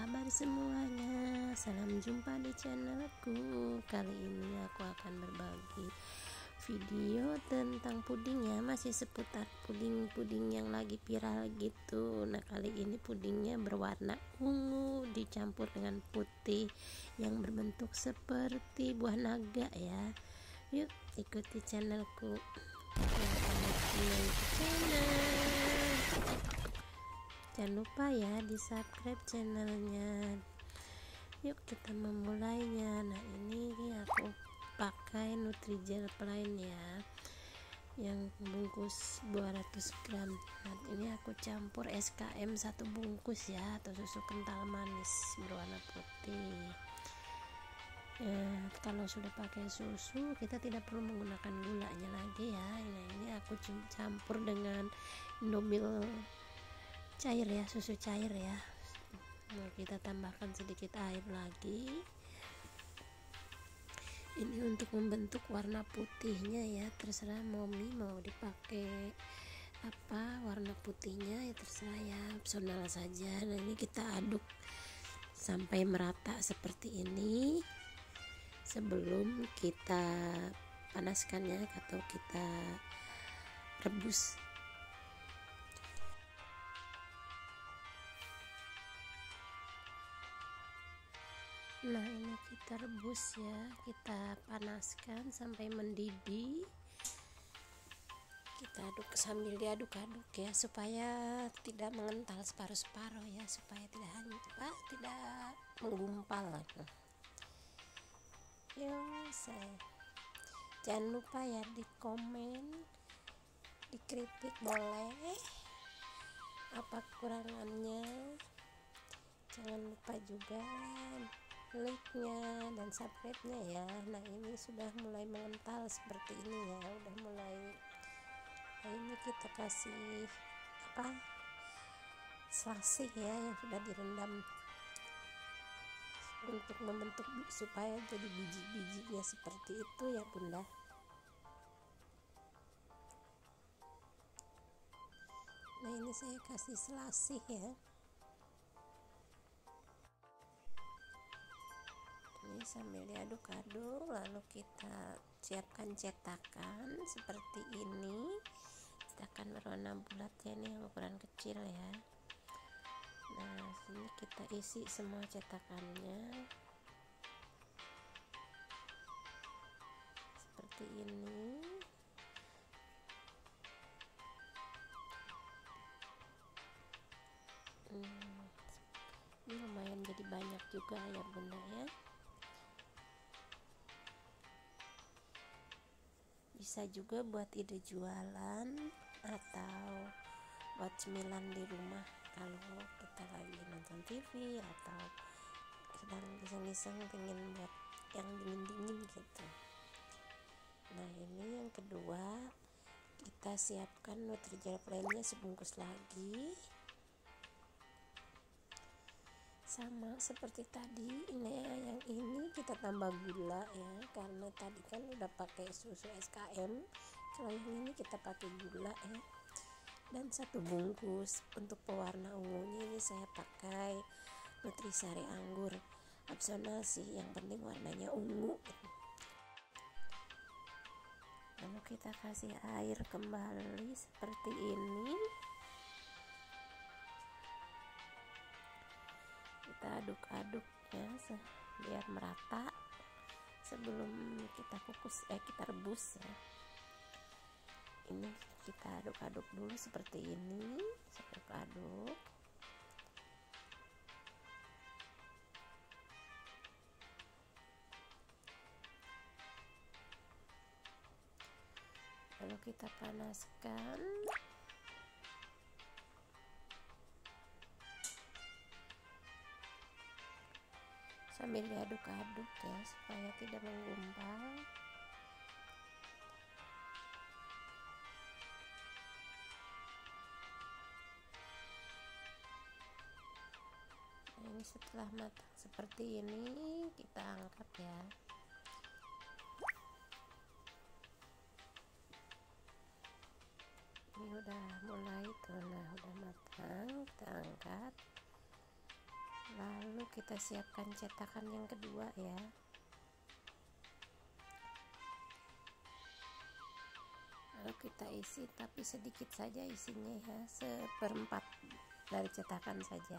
kabar semuanya? Salam jumpa di channelku. Kali ini aku akan berbagi video tentang puding ya, masih seputar puding-puding yang lagi viral gitu. Nah, kali ini pudingnya berwarna ungu dicampur dengan putih yang berbentuk seperti buah naga ya. Yuk, ikuti channelku. channel jangan lupa ya di subscribe channelnya. Yuk kita memulainya. Nah ini aku pakai Nutrijel plain ya yang bungkus 200 gram. Nah ini aku campur SKM satu bungkus ya atau susu kental manis berwarna putih. Ya, kalau sudah pakai susu kita tidak perlu menggunakan gulanya lagi ya. Nah ini aku campur dengan Indomil cair ya susu cair ya. Nah, kita tambahkan sedikit air lagi. Ini untuk membentuk warna putihnya ya terserah momi mau dipakai apa warna putihnya ya terserah ya opsional saja. Nah ini kita aduk sampai merata seperti ini. Sebelum kita panaskan ya atau kita rebus nah ini kita rebus ya. Kita panaskan sampai mendidih. Kita aduk sambil diaduk-aduk ya supaya tidak mengental separuh-separuh ya supaya tidak pak tidak menggumpal ya saya jangan lupa ya di komen dikritik boleh apa kekurangannya. Jangan lupa juga like-nya dan subscribe-nya ya. Nah ini sudah mulai mengental seperti ini ya. Udah mulai nah ini kita kasih apa selasih ya yang sudah direndam. Untuk membentuk supaya jadi biji-bijinya seperti itu ya bunda. Nah ini saya kasih selasih ya sambil diaduk-aduk lalu kita siapkan cetakan seperti ini. Cetakan berwarna bulat ya ini yang ukuran kecil ya. Nah sini kita isi semua cetakannya. Seperti ini. Hmm, ini lumayan jadi banyak juga ya bunda ya bisa juga buat ide jualan atau buat cemilan di rumah kalau kita lagi nonton TV atau sedang iseng-iseng pengen buat yang dingin-dingin gitu. Nah ini yang kedua kita siapkan nutrijel plainnya sebungkus lagi sama seperti tadi ini yang ini kita tambah gula ya karena tadi kan udah pakai susu SKM kalau yang ini kita pakai gula ya. Dan satu bungkus untuk pewarna ungunya ini saya pakai nutrisari anggur. Opsional sih yang penting warnanya ungu. Lalu kita kasih air kembali seperti ini aduk-aduk ya biar merata sebelum kita kukus eh kita rebus ya. Ini kita aduk-aduk dulu seperti ini aduk-aduk. Lalu kita panaskan sambil diaduk-aduk ya supaya tidak menggumpal. Nah, ini setelah matang seperti ini kita angkat ya. Ini udah mulai tuh nah udah matang kita angkat lalu kita siapkan cetakan yang kedua ya. Lalu kita isi tapi sedikit saja isinya ya. Seperempat dari cetakan saja.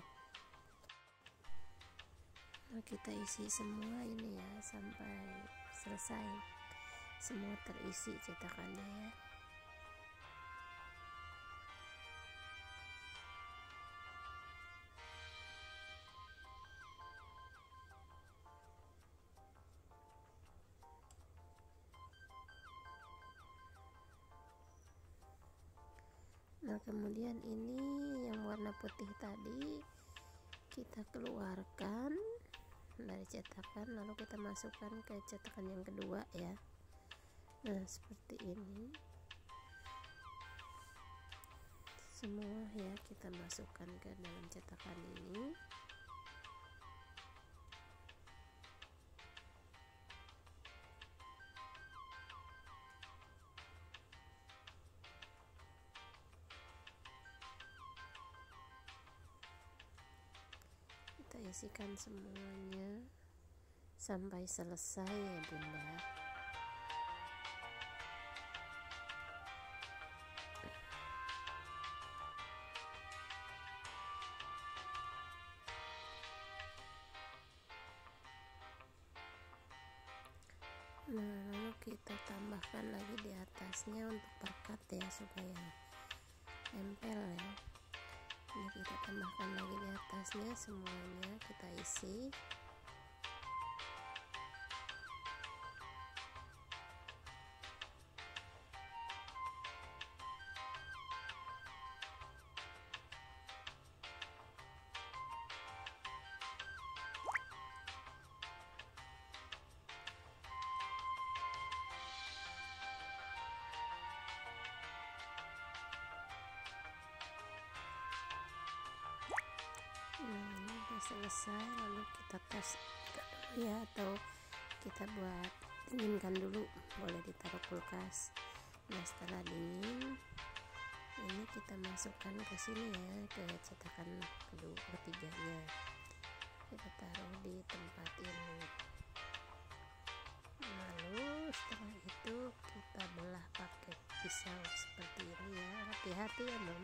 Lalu kita isi semua ini ya sampai selesai. Semua terisi cetakannya. ya nah kemudian ini yang warna putih tadi kita keluarkan dari cetakan lalu kita masukkan ke cetakan yang kedua ya. Nah seperti ini. Semua ya kita masukkan ke dalam cetakan ini kita isikan semuanya. Sampai selesai ya bunda. Nah lalu kita tambahkan lagi di atasnya untuk perkat ya supaya nempel ya kita tambahkan lagi di atasnya semuanya kita isi nah ini udah selesai lalu kita dulu ya atau kita buat dinginkan dulu boleh ditaruh kulkas. Nah setelah dingin ini kita masukkan ke sini ya ke cetakan kedua ketiganya. Kita taruh di tempat ini. Lalu setelah itu kita belah pakai pisau seperti ini ya. Hati-hati ya mom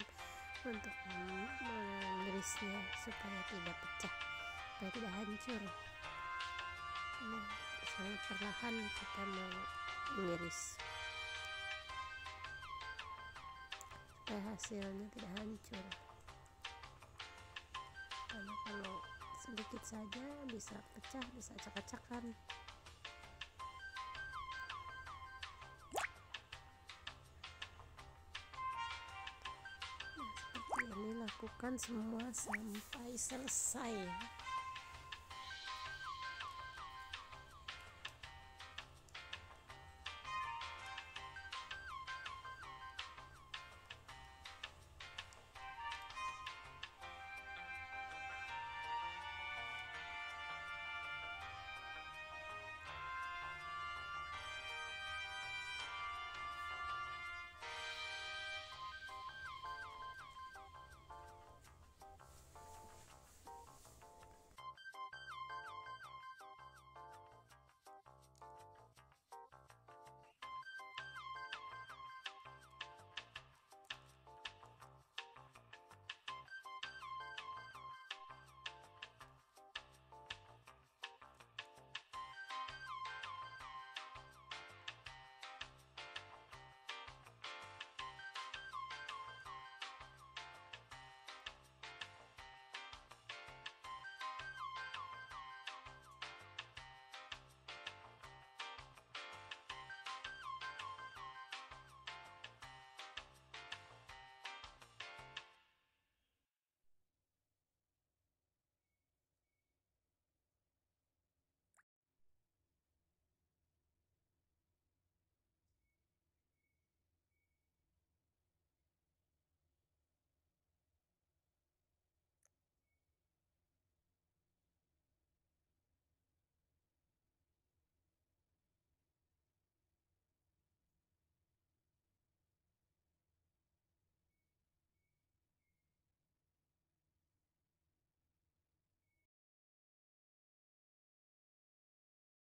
untuk mengirisnya supaya tidak pecah supaya tidak hancur. Ini sangat perlahan kita mau mengiris supaya hasilnya tidak hancur. Karena kalau sedikit saja bisa pecah bisa acak-acakan ini lakukan semua sampai selesai